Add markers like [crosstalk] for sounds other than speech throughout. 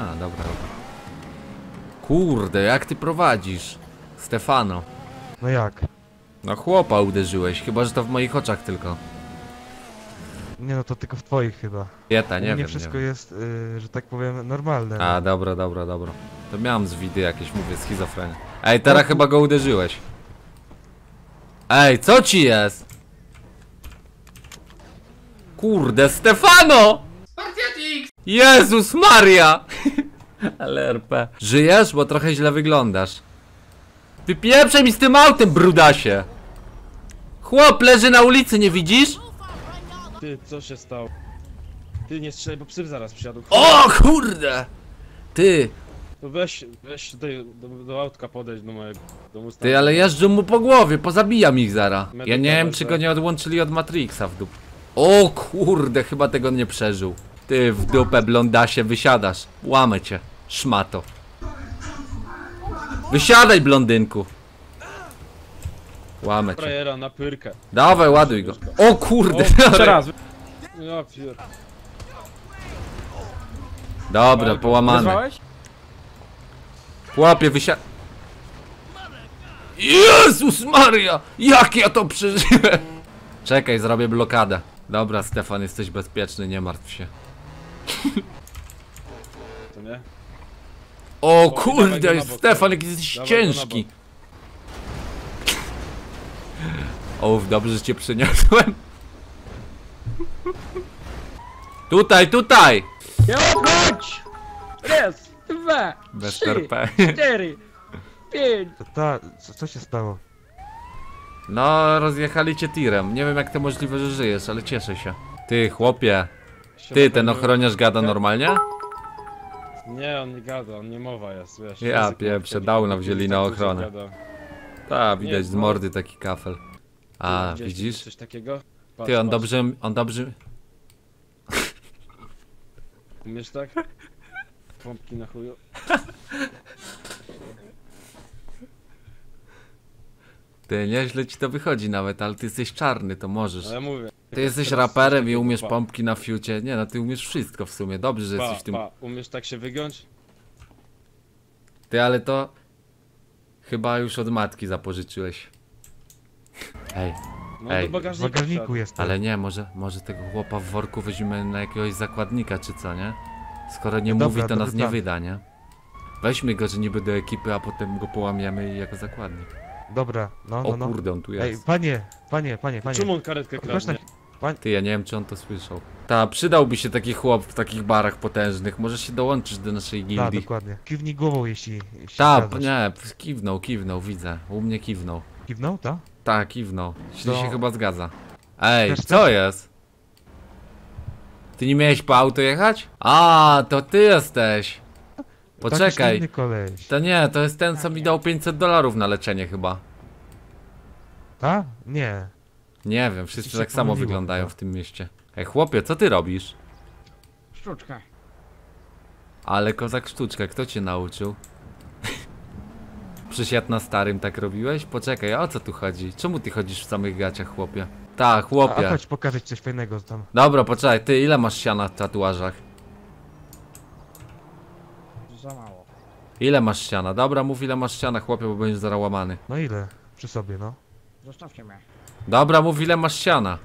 A, dobra, dobra. Kurde, jak ty prowadzisz? Stefano. No jak? No chłopa uderzyłeś, chyba że to w moich oczach tylko. Nie no, to tylko w twoich chyba. Jeta, nie mnie wiem, wszystko nie jest, y, że tak powiem, normalne. A, dobra, dobra, dobra. To miałem zwidy jakieś, mówię, schizofrenia. Ej, teraz chyba go uderzyłeś. Ej, co ci jest? Kurde, Stefano! Jezus Maria! [laughs] LRP. Żyjesz? Bo trochę źle wyglądasz. Wypieprzaj mi z tym autem, brudasie! Chłop leży na ulicy, nie widzisz? Ty, co się stało? Ty nie strzelaj, bo psy zaraz przyjadą. O kurde! Ty, To weź, weź tutaj do, do autka podejść do mojego domu. Ty, ale jeżdżą mu po głowie, pozabijam ich zara. Ja Medyka nie wiem, czy go nie odłączyli od Matrixa w dup. O kurde, chyba tego nie przeżył. Ty w dupę blondasie wysiadasz. Łamę cię, szmato. Wysiadaj, blondynku. Łamę cię. Frajera na pyrkę. Dawaj, ładuj go. O kurde, Jeszcze raz. Ja pier... Dobra, połamane. Chłopie, wysiadaj. Jezus Maria! Jak ja to przeżyłem? Czekaj, zrobię blokadę. Dobra, Stefan, jesteś bezpieczny, nie martw się. [laughs] To nie? O dawaj kurde, bok, Stefan, jaki jesteś Dawaj ciężki. O, [laughs] dobrze, że cię przyniosłem. Tutaj, tutaj! Ja chodź! Raz, dwa, Bez trzy, cztery, pięć. Ta, co, co się stało? No, rozjechali cię tirem. Nie wiem jak to możliwe, że żyjesz, ale cieszę się. Ty, chłopie. Się Ty, ten ochroniarz gada normalnie? Nie, on nie gada, on nie mowa jest, wiesz. Ja taki- Downa wzięli tak na ochronę. Tak, widać z no. mordy taki kafel. A, widzisz? Coś takiego? Patrz, Ty, on patrz. dobrze, on dobrze... Umiesz tak? Pompki na chuju. Ty, nieźle ci to wychodzi nawet, ale ty jesteś czarny, to możesz. Ale ja mówię. Ty jesteś raperem i umiesz pompki na fiucie. Nie no, ty umiesz wszystko w sumie. Dobrze, że Pa, jesteś w tym. pa, umiesz tak się wygiąć? Ty, ale to... Chyba już od matki zapożyczyłeś. Ej, No Ej, do W bagażnika. bagażniku jest. ale nie, może, może tego chłopa w worku weźmiemy na jakiegoś zakładnika, czy co, nie? Skoro nie Dobra, mówi, to dobry nas nie plan. wyda, nie? Weźmy go, że niby do ekipy, a potem go połamiemy jako zakładnik. Dobra, no, O no, no. kurde, on tu Ej, jest. panie, panie, panie, panie. Czemu on karetkę Masz na... kradnie? Ty, ja nie wiem, czy on to słyszał. Ta, przydałby się taki chłop w takich barach potężnych. Może się dołączysz do naszej Tak, gildii. dokładnie. Kiwnij głową, jeśli, jeśli Tak, zgadzasz. nie, kiwnął, kiwnął, widzę. U mnie kiwnął. Kiwnął, tak? Tak, kiwnął. Czyli To- się chyba zgadza. Ej, Też co tak? jest? Ty nie miałeś po auto jechać? A, to ty jesteś. Taki Poczekaj. inny koleś. To nie, to jest ten, co mi dał 500 dolarów na leczenie chyba. Ta? Nie. Nie wiem, wszyscy tak samo pomyliło wyglądają w tym mieście. Ej, chłopie, co ty robisz? Sztuczka. Ale kozak sztuczka, kto cię nauczył? Przysiad na starym tak robiłeś? Poczekaj, a o co tu chodzi? Czemu ty chodzisz w samych gaciach, chłopie? Tak, A, a chłopie. chodź, pokażę ci coś fajnego tam. Dobra, poczekaj, ty ile masz siana w tatuażach? Za mało. Ile masz siana? Dobra, mów ile masz siana, chłopie, bo będziesz zaraz łamany. No ile? Przy sobie, no. Zostawcie mnie. Dobra, mów ile masz siana.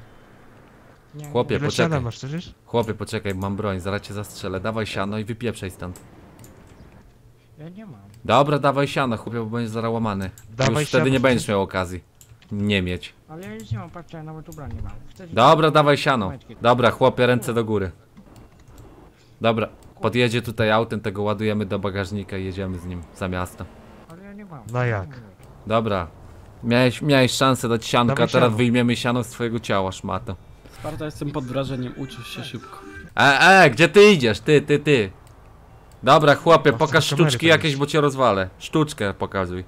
Nie, Chłopie, Ile siana poczekaj. masz, słyszysz? Chłopie, poczekaj, mam broń, zaraz cię zastrzelę. Dawaj siano i wypieprzaj stąd. Ja nie mam. Dobra, dawaj siano, chłopie, bo będziesz zaraz łamany. Dawaj Już wtedy siano, nie będziesz miał okazji. Nie mieć. Ale ja nic nie mam, patrzcie, ja nawet ubrań nie mam. Chcecie... Dobra, dawaj siano. Dobra, chłopie, ręce do góry. Dobra, podjedzie tutaj autem, tego ładujemy do bagażnika i jedziemy z nim za miasto. Ale ja nie mam. No jak? Dobra. Miałeś, miałeś szansę dać sianka, Dawaj teraz siano. wyjmiemy siano z twojego ciała, szmato. Sparta, jestem pod wrażeniem, uczysz się szybko. E, e, gdzie ty idziesz? Ty, ty, ty. Dobra, chłopie, No, pokaż chcę do kamery sztuczki jakieś, bo cię rozwalę. Sztuczkę pokazuj.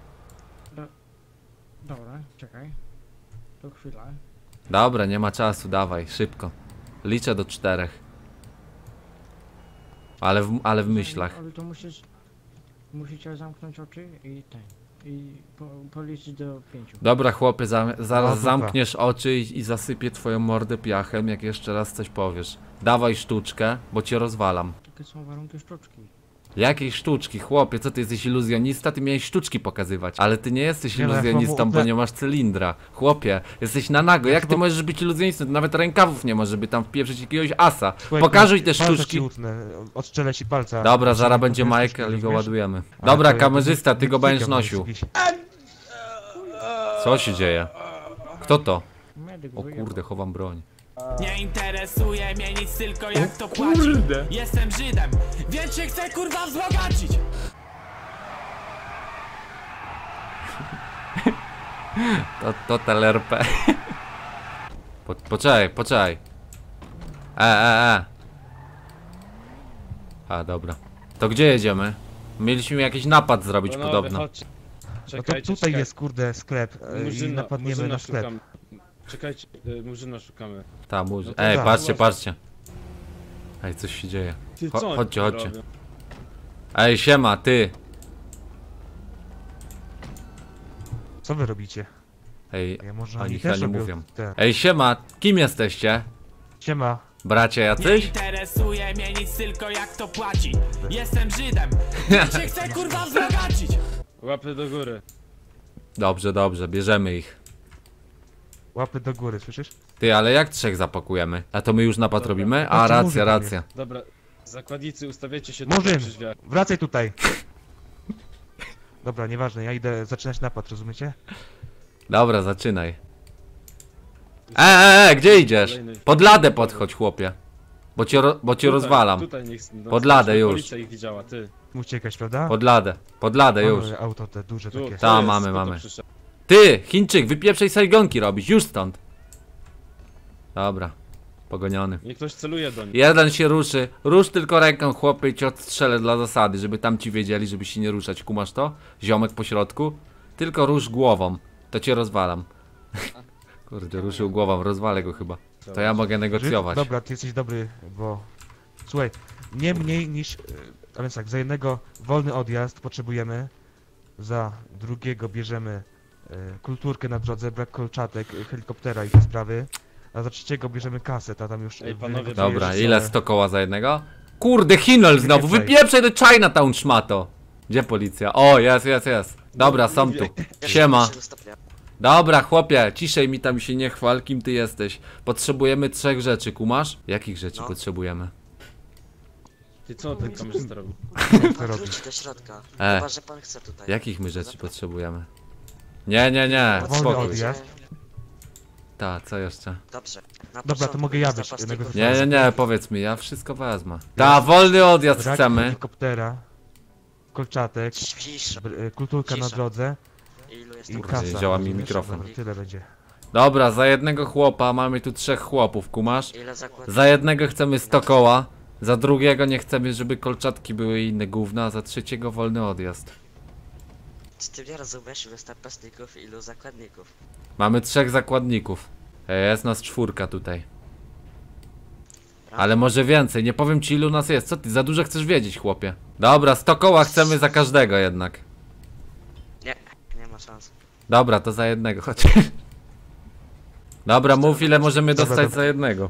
Dobra, czekaj. To chwila. Dobra, nie ma czasu, dawaj, szybko. Liczę do czterech. Ale w, ale w myślach. Ale to musisz... Musicie zamknąć oczy i ten. I po, policzyć do pięciu. Dobra, chłopie, za, zaraz No, dobra. zamkniesz oczy i, i zasypię twoją mordę piachem, jak jeszcze raz coś powiesz. Dawaj sztuczkę, bo cię rozwalam. Takie są warunki sztuczki. Jakiej sztuczki, chłopie, co ty jesteś iluzjonista? Ty miałeś sztuczki pokazywać, ale ty nie jesteś iluzjonistą, bo nie masz cylindra. Chłopie, jesteś na nago, jak ty możesz być iluzjonistą? Ty nawet rękawów nie masz, żeby tam wpieprzyć jakiegoś asa. Pokażuj te sztuczki. Odstrzelę ci palca. Dobra, nie będzie Michael i go ładujemy. Dobra, kamerzysta, ty go będziesz nosił. Co się dzieje? Kto to? O kurde, chowam broń. Nie interesuje mnie nic, tylko jak to płaci Jestem Żydem, więc się chcę kurwa wzbogacić [laughs] To, to telerpe. Po, poczekaj, poczekaj. E, e, e. A, dobra. To gdzie jedziemy? Mieliśmy jakiś napad zrobić Panowie, podobno. chodźcie. No to Czekajcie, tutaj czekaj. jest kurde sklep e, i Murzyna, napadniemy murzyna na sklep. szukamy. Czekajcie, y, murzyna szukamy. Tam, muzy. No to Ej, tak. patrzcie, Właśnie. patrzcie. Ej, coś się dzieje. Ty, Cho- co oni chodźcie, tu chodźcie. robią? Ej, siema, ty. Co wy robicie? Ej, Ja może Oni oni chyba też nie robią mówią. Te. ej, siema, kim jesteście? Siema. Bracia Nie jacyś? interesuje mnie nic, tylko jak to płaci Jestem Żydem, się chcę kurwa wzbogacić Łapy do góry. Dobrze, dobrze, bierzemy ich. Łapy do góry, słyszysz? Ty, ale jak trzech zapakujemy? A to my już napad Dobra. robimy? A, Znaczy, racja, tam racja. Dobra, zakładnicy, ustawiajcie się Murzyn! przy drzwiach. Wracaj tutaj! [laughs] Dobra, nieważne, ja idę zaczynać napad, rozumiecie? Dobra, zaczynaj. E, e, e, gdzie idziesz? Pod ladę podchodź, chłopie. Bo cię, ro, bo cię Tutaj, rozwalam. Tutaj niech, no, Pod ladę już. Policja ich widziała, ty. Uciekać, prawda? Pod ladę, pod ladę już. Auto te duże Tu, takie. Tam, mamy, mamy. przyszedł? Ty, Chińczyk, wypieprzej sajgonki robić, już stąd. Dobra, pogoniony. Niech ktoś celuje do nich. Jeden się ruszy, rusz tylko ręką, chłopie, i cię odstrzelę dla zasady, żeby tam ci wiedzieli, żeby się nie ruszać. Kumasz to? Ziomek po środku? Tylko rusz głową, to cię rozwalam. [laughs] Kurde, ruszył głową, rozwalę go chyba. To ja mogę negocjować. Dobra, ty jesteś dobry, bo... Słuchaj, nie mniej niż... e, A więc tak, za jednego wolny odjazd potrzebujemy, za drugiego bierzemy kulturkę na drodze, brak kolczatek, e, helikoptera i te sprawy, a za trzeciego bierzemy kasę, ta tam już... Ej, e, panowie, Dobra, ile 100 koła za jednego? Kurde, Hinol znowu, Wypieprzaj. do Chinatown, szmato! Gdzie policja? O, jest, jest, jest. Dobra, są tu. Siema. Dobra, chłopie, ciszej mi tam się nie chwal, kim ty jesteś. Potrzebujemy trzech rzeczy, kumasz? Jakich rzeczy No. potrzebujemy? Ty co robi? [laughs] Wróci do środka. E. Chyba, że pan chce tutaj. Jakich my rzeczy potrzebujemy? Nie, nie, nie, Wolny spokój. odjazd. Ta, co jeszcze? Dobrze. Na Dobra, to początku mogę ja być napastników. jednego Nie, nie, nie, powiedz mi, ja wszystko wezmę. Ta, wolny odjazd Brak chcemy. helikoptera, kolczatek, Cisza. br- e, kulturka na Cisza. drodze Ilu jest i? Kurde, kasa. działa mi rozumiesz? mikrofon. Dobra, tyle będzie. Dobra, za jednego chłopa mamy tu trzech chłopów, kumasz? Ile zakładów? Za jednego chcemy 100 koła, za drugiego nie chcemy, żeby kolczatki były i inne gówna, a za trzeciego wolny odjazd. Czy ty nie rozumiesz, ilu jest napastników i ilu zakładników? Mamy trzech zakładników. E, Jest nas czwórka tutaj. Ale może więcej, nie powiem ci ilu nas jest. Co ty, za dużo chcesz wiedzieć, chłopie. Dobra, 100 koła chcemy za każdego jednak. Nie, nie ma szans. Dobra, to za jednego, chodź. [laughs] Dobra, mów ile możemy Dobra, dostać dobra. za jednego.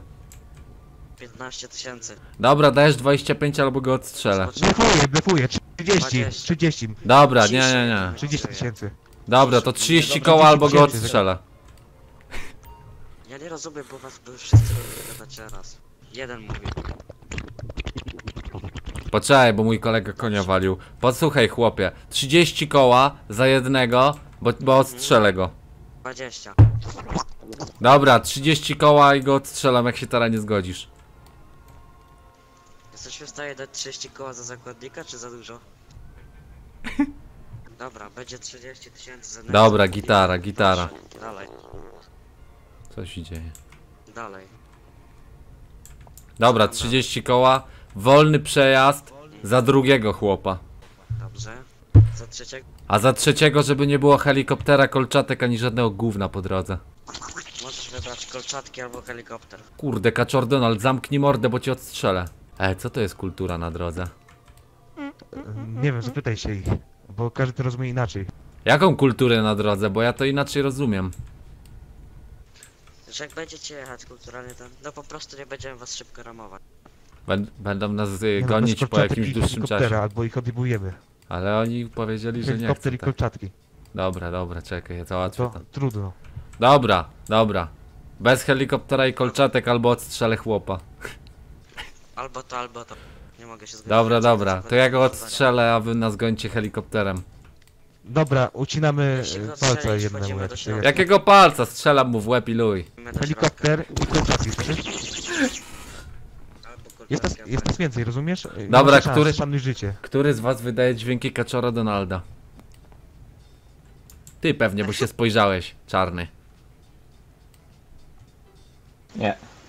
15 tysięcy. Dobra, dajesz 25 albo go odstrzelę. Blefuję, blefuję, 30, 20. 30, Dobra, nie, nie, nie. 30 tysięcy. Dobra, to 30 Dobra, koła albo go 10 tysięcy. odstrzelę. Ja nie rozumiem, bo was wy wszyscy gadacie raz. Jeden mówi. Poczekaj, bo mój kolega konia walił. Posłuchaj, chłopie. 30 koła za jednego, bo, bo odstrzelę go. 20. Dobra, 30 koła i go odstrzelam, jak się teraz nie zgodzisz. Jesteśmy w stanie dać 30 koła za zakładnika, czy za dużo? Dobra, będzie 30 tysięcy za Dobra, gitara, gitara. Dalej, Co się dzieje? dalej. Dobra, 30 koła, wolny przejazd za drugiego chłopa. Dobrze. Za trzeciego A za trzeciego, żeby nie było helikoptera, kolczatek ani żadnego gówna po drodze. możesz wybrać kolczatki albo helikopter. Kurde, kaczor Donald, zamknij mordę, bo cię odstrzelę. Ej, co to jest kultura na drodze? E, Nie wiem, zapytaj się ich, bo każdy to rozumie inaczej. Jaką kulturę na drodze, bo ja to inaczej rozumiem. Że jak będziecie jechać kulturalnie, to no po prostu nie będziemy was szybko ramować. Bę- Będą nas y, Nie no, gonić po jakimś i dłuższym helikoptera, czasie. albo ich odjebujemy. Ale oni powiedzieli, że nie Helikopter i chcą. Tak. kolczatki. Dobra, dobra, czekaj, ja załatwię To to. trudno. Dobra, dobra. Bez helikoptera i kolczatek albo odstrzelę chłopa. Albo to, albo to. Nie mogę się zgodzić. Dobra, dobra. To ja go odstrzelę, a wy nas gońcie helikopterem. Dobra, ucinamy Jeśli go e, palca odstrzelić, jednemu. wchodzimy jak do się- środka. Jakiego palca? Strzelam mu w łeb i luj. Helikopter i słyszysz? Albo Jest nas, jest nas więcej, rozumiesz? E, Dobra, macie szans, który- Szanuj życie. Który z was wydaje dźwięki kaczora Donalda? Ty pewnie, bo się spojrzałeś, czarny.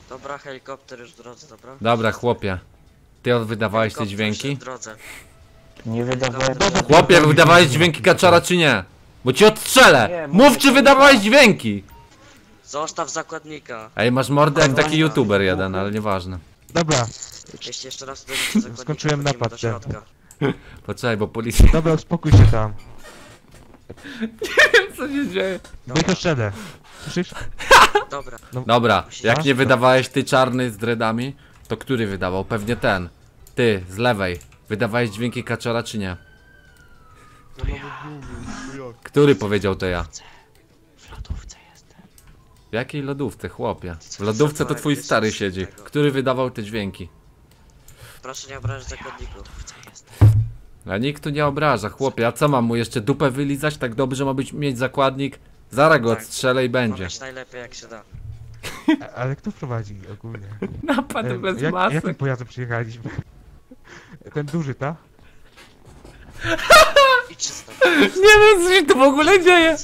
Dobra, helikopter już w drodze, dobra? Dobra, chłopie. Ty od- wydawałeś te dźwięki? w drodze. Nie wydawałem. Chłopie, wydawałeś dźwięki kaczora czy nie? Bo ci odstrzelę! Mów, czy wydawałeś dźwięki! Zostaw zakładnika. Ej, masz mordę jak taki youtuber jeden, ale nieważne. Dobra, Jeśli jeszcze raz zakładnika, Skończyłem wchodzimy napad do ten. środka. Poczekaj, bo policja... dobra, uspokój się tam. Co się dzieje? Bo ich oszczedę. Słyszysz? Dobra, Dobra, jak nie wydawałeś ty czarny z dreadami, to który wydawał? Pewnie ten. Ty, z lewej. Wydawałeś dźwięki kaczora czy nie? Który powiedział to ja? w lodówce jestem. W jakiej lodówce, chłopie? W lodówce to twój stary siedzi. Który wydawał te dźwięki? Proszę nie obrażać zakładników. A nikt tu nie obraża, chłopie. A co mam mu jeszcze dupę wylizać? Tak dobrze ma być mieć zakładnik? Zaraz go Tak. odstrzelę i będzie. najlepiej jak się da. Ale kto prowadzi ogólnie? [laughs] Napady E, bez jak, masek. Jakim pojazdem przyjechaliśmy? Ten duży, tak? I czysto. Nie wiem, co się tu w ogóle dzieje.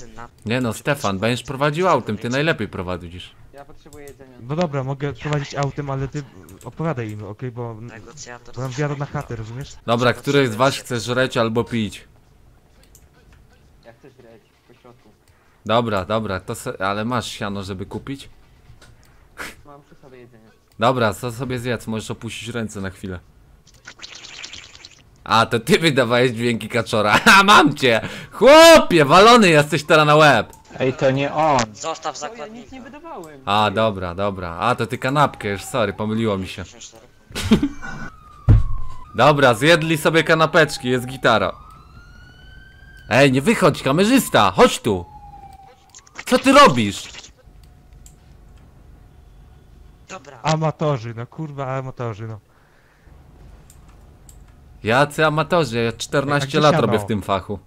Nie no, Stefan, będziesz prowadził autem, ty najlepiej prowadzisz. Ja potrzebuję jedzenia. No dobra, mogę prowadzić autem, ale ty opowiadaj im, okej, bo... negocjator. Bo nam wjadą na chatę, rozumiesz? Dobra, który z was chce żreć albo pić? Ja chcę grać po środku. Dobra, dobra, to se, ale masz siano, żeby kupić? Mam przy sobie jedzenie. Dobra, co sobie zjedz, możesz opuścić ręce na chwilę. A, to ty wydawałeś dźwięki kaczora. [laughs] Ha, mam cię! Chłopie, walony jesteś teraz na łeb. Ej, to nie on. Zostaw Ja nic zakładnika. nie wydawałem. A, dobra, dobra. A, to ty kanapkę już, sorry, pomyliło mi się. 54. [laughs] Dobra, zjedli sobie kanapeczki, jest gitara. Ej, nie wychodź, kamerzysta, chodź tu. Co ty robisz? Dobra, Amatorzy, no kurwa amatorzy, no. Jacy amatorzy, ja 14 gdzie lat siano? robię w tym fachu.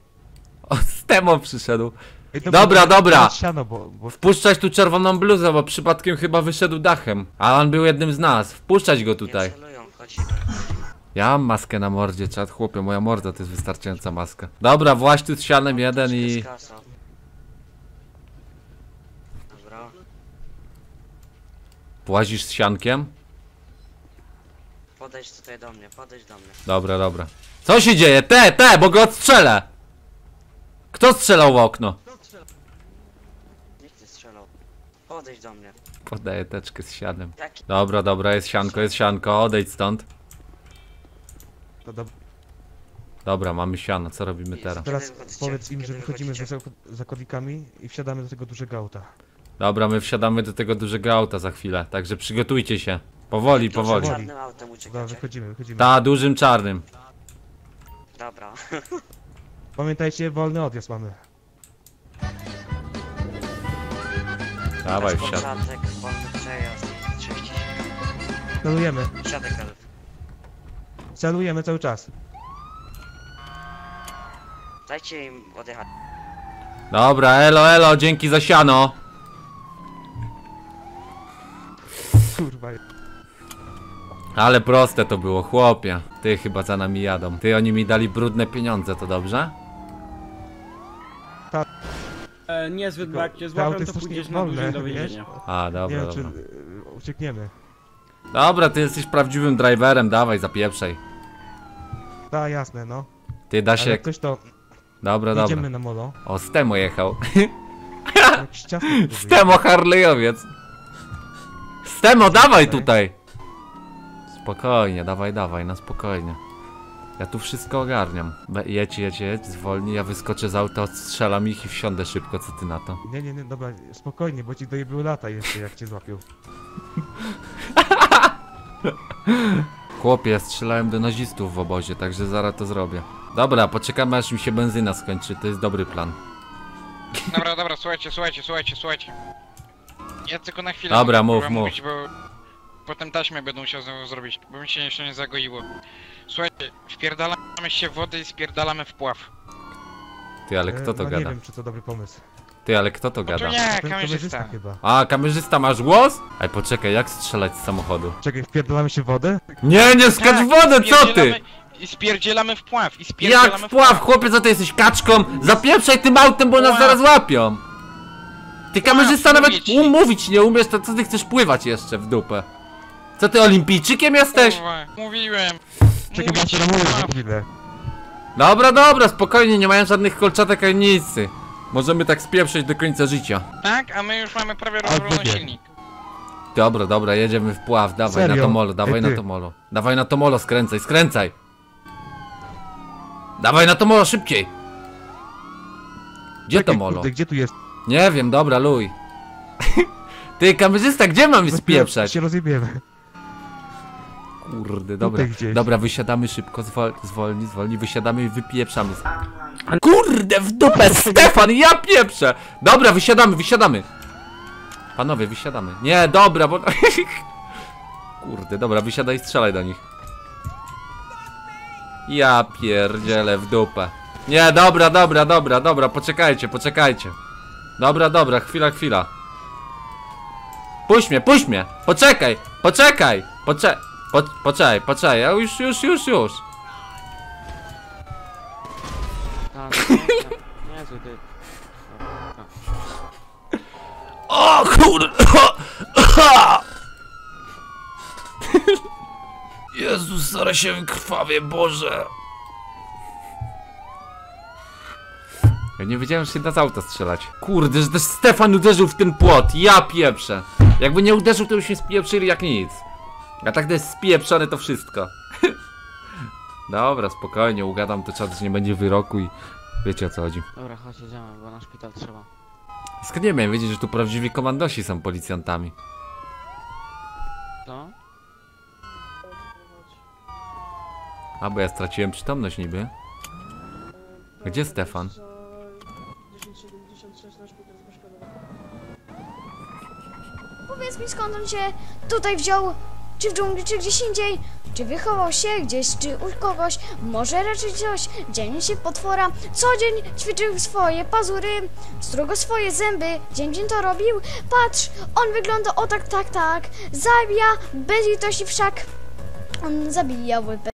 O, Stemo przyszedł. Ej, to Dobra, było- dobra. Siano, bo, bo Wpuszczać tu czerwoną bluzę, bo przypadkiem chyba wyszedł dachem. A on był jednym z nas. Wpuszczać go nie tutaj. celują, wchodzimy. Ja mam maskę na mordzie, czad chłopie, moja morda to jest wystarczająca maska. Dobra, właź tu z sianem jeden i... Dobra. Włazisz z siankiem? Podejdź tutaj do mnie, podejdź do mnie. Dobra, dobra. Co się dzieje? Te, te, bo go odstrzelę! Kto strzelał w okno? Nikt nie strzelał. Podejdź do mnie. Podaję teczkę z sianem. Jaki? Dobra, dobra, jest sianko, jest sianko, odejdź stąd. to dob- Dobra, mamy siano, co robimy teraz? teraz wychodzicie? powiedz im, że Kiedy wychodzimy z wychodzicie? zakładnikami i wsiadamy do tego dużego auta. Dobra, my wsiadamy do tego dużego auta za chwilę, także przygotujcie się. Powoli, powoli. Czarnym autem Dobra, uciekacie. wychodzimy, wychodzimy. Ta, dużym czarnym. Dobra. [laughs] Pamiętajcie, wolny odjazd mamy. Dawaj, wsiadaj. początek, wolny przejazd. 37. Celujemy, Siadek elf. celujemy cały czas. Dajcie im odjechać. Dobra, elo, elo, dzięki za siano. Kurwa. Ale proste to było, chłopie. Ty chyba za nami jadą. Ty, oni mi dali brudne pieniądze, to dobrze? E, niezbyt, bo jak cię złapią, to pójdziesz na dłużej do więzienia. A, Nie dobra, czy dobra. y, uciekniemy. Dobra, ty jesteś prawdziwym driverem, dawaj, zapieprzaj. Tak, jasne, no. Ty, da Ale się... jak coś to Dobra, dobra. jedziemy na molo. O, Stemo jechał. [laughs] Stemo Harleyowiec. Stemo, dawaj tutaj. Spokojnie, dawaj, dawaj, na spokojnie. Ja tu wszystko ogarniam. Be- Jedź, jedź, jedź, zwolnij, ja wyskoczę z auta, odstrzelam ich i wsiądę szybko, co ty na to? Nie, nie, nie, dobra, spokojnie, bo ci dojebyły lata jeszcze, jak cię złapią. [laughs] Chłopie, ja strzelałem do nazistów w obozie, także zaraz to zrobię. Dobra, poczekamy aż mi się benzyna skończy, to jest dobry plan. Dobra, dobra, słuchajcie, słuchajcie, słuchajcie, słuchajcie. Ja tylko na chwilę Dobra, mogę mów, mów. mówić, bo potem taśmę będę musiał znowu zrobić, bo mi się jeszcze nie zagoiło. Słuchajcie, wpierdalamy się w wodę i spierdalamy w pław. Ty, ale E, kto to no gada? nie wiem, czy to dobry pomysł. Ty, ale kto to No gada? nie, To kamerzysta. chyba. A, kamerzysta, masz głos? Ej, poczekaj, jak strzelać z samochodu? Czekaj, wpierdolamy się w wodę? Nie, nie skacz Tak, w wodę, co ty? I spierdzielamy w pław, i spierdzielamy Jak wpław, chłopie, co ty jesteś kaczką? Zapieprzaj tym autem, bo nas Pław. zaraz łapią! Ty kamerzysta nawet umówić nie umiesz, to co ty chcesz pływać jeszcze w dupę? Co ty olimpijczykiem jesteś? Kurwa, mówiłem. Czekaj, bo ci, się namówię za chwilę. Dobra, dobra, spokojnie, nie mają żadnych kolczatek ani nic. Możemy tak spieprzeć do końca życia. Tak, a my już mamy prawie rozwalony silnik. Dobra, dobra, jedziemy w pław, dawaj Serio? na to molo, dawaj Ej, na ty. to molo. Dawaj na to molo, skręcaj, skręcaj. Dawaj na to molo, szybciej. Gdzie to Czekaj, molo? Kurde, gdzie tu jest? Nie wiem, dobra, luj. [laughs] Ty, kamerzysta, gdzie mamy spieprzać? się rozjebiemy. Kurde, dobra. Dobra, wysiadamy szybko, zwol zwolni, zwolni, wysiadamy i wypieprzamy. Kurde, w dupę, Stefan, ja pieprzę! Dobra, wysiadamy, wysiadamy. Panowie, wysiadamy. Nie, dobra, bo... [laughs] Kurde, dobra, wysiadaj i strzelaj do nich. Ja pierdzielę w dupę. Nie, dobra, dobra, dobra, dobra, poczekajcie, poczekajcie. Dobra, dobra, chwila, chwila. Puść mnie, puść mnie! Poczekaj, poczekaj! Poczekaj, po, poczekaj, poczekaj, ja już, już, już, już. Tak, nie, nie, nie, ty. O kurde! [laughs] Jezus, zaraz się krwawie, Boże! Ja nie wiedziałem, że się da z auta strzelać. Kurde, że też Stefan uderzył w ten płot, ja pieprzę. Jakby nie uderzył, to już się spieprzyli jak nic. A tak to jest spieprzone to wszystko. [laughs] Dobra, spokojnie, ugadam to czas, że nie będzie wyroku i wiecie o co chodzi. Dobra, chodź, jedziemy, bo na szpital trzeba. Skąd nie miałem wiedzieć, że tu prawdziwi komandosi są policjantami? Co? A, bo ja straciłem przytomność niby. Gdzie Stefan? Powiedz mi skąd on się tutaj wziął? Czy w dżungli, czy gdzieś indziej? Czy wychował się gdzieś, czy u kogoś? Może raczej coś? Dzień się potwora, co dzień ćwiczył swoje pazury, strugo swoje zęby, dzień dzień to robił. Patrz, on wygląda o tak, tak, tak. Zabija bez litości wszak. On zabija łypę.